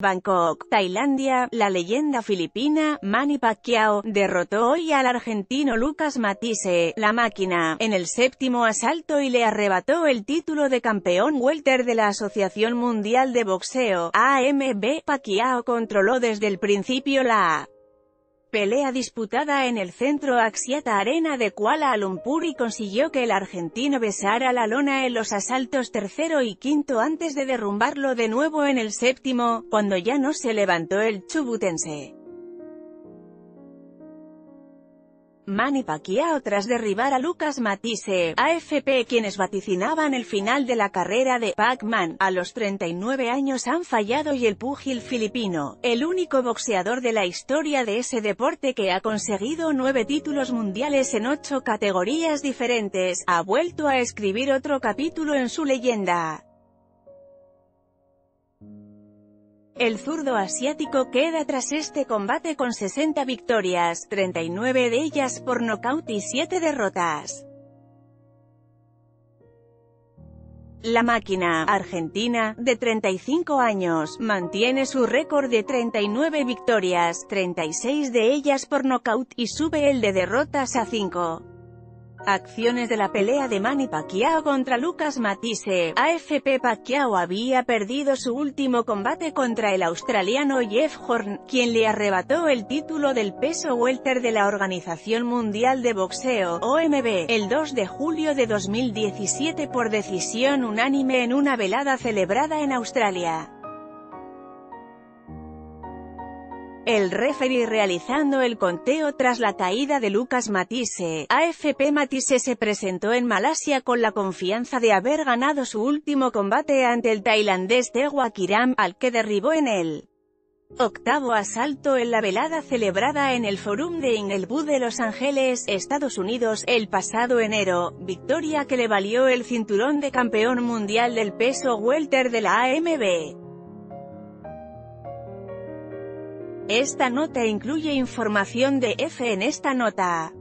Bangkok, Tailandia, la leyenda filipina, Manny Pacquiao, derrotó hoy al argentino Lucas Matisse, la máquina, en el séptimo asalto y le arrebató el título de campeón welter de la Asociación Mundial de Boxeo, AMB. Pacquiao controló desde el principio la pelea disputada en el centro Axiata Arena de Kuala Lumpur y consiguió que el argentino besara la lona en los asaltos tercero y quinto antes de derrumbarlo de nuevo en el séptimo, cuando ya no se levantó el chubutense. Manny Pacquiao tras derribar a Lucas Matisse, AFP quienes vaticinaban el final de la carrera de Pac-Man, a los 39 años han fallado y el púgil filipino, el único boxeador de la historia de ese deporte que ha conseguido nueve títulos mundiales en ocho categorías diferentes, ha vuelto a escribir otro capítulo en su leyenda. El zurdo asiático queda tras este combate con 60 victorias, 39 de ellas por nocaut y 7 derrotas. La máquina, argentina, de 35 años, mantiene su récord de 39 victorias, 36 de ellas por nocaut, y sube el de derrotas a 5. Acciones de la pelea de Manny Pacquiao contra Lucas Matisse. AFP Pacquiao había perdido su último combate contra el australiano Jeff Horn, quien le arrebató el título del peso welter de la Organización Mundial de Boxeo, OMB, el 2 de julio de 2017 por decisión unánime en una velada celebrada en Australia. El referee realizando el conteo tras la caída de Lucas Matisse, AFP Matisse se presentó en Malasia con la confianza de haber ganado su último combate ante el tailandés Tewa Kiram, al que derribó en el octavo asalto en la velada celebrada en el Forum de Inglewood de Los Ángeles, Estados Unidos, el pasado enero, victoria que le valió el cinturón de campeón mundial del peso welter de la AMB. Esta nota incluye información de F en esta nota.